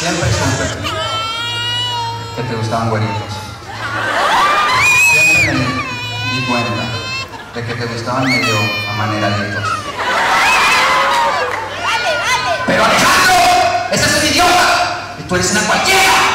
Siempre supe que te gustaban güeritos. Siempre me di cuenta de que te gustaban medio amaneraditos. Dale, dale. ¡Pero Alejandro! ¡Ese es un idiota! ¡Y tú eres una cualquiera!